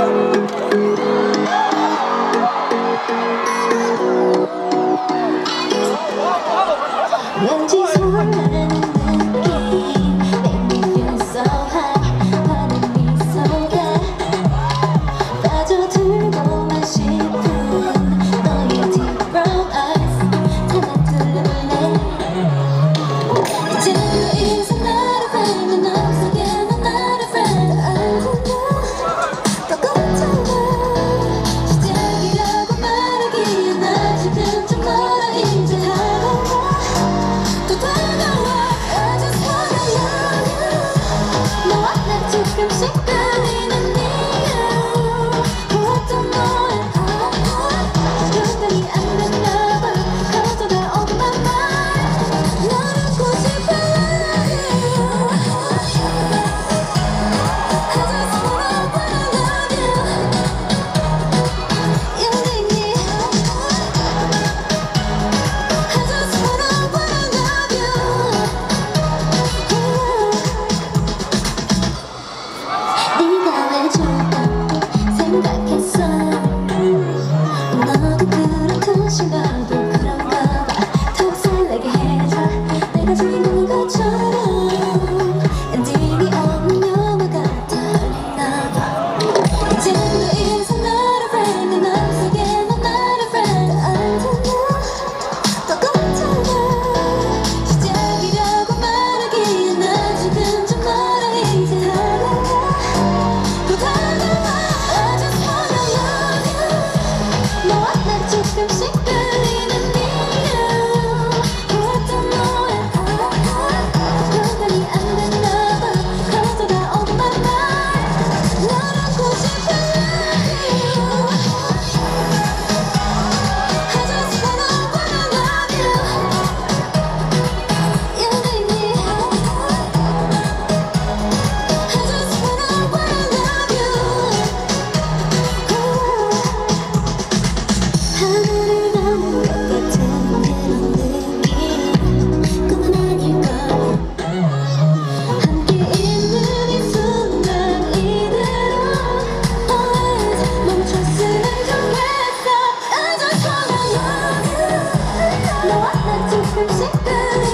Música I'm sick of